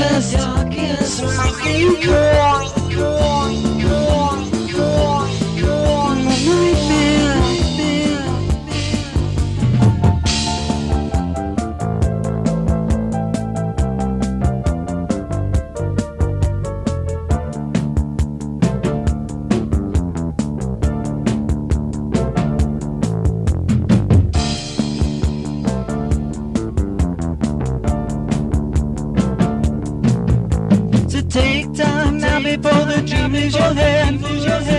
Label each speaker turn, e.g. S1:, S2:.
S1: darkest, darkest, my secret. Take time now before the dream is your hand.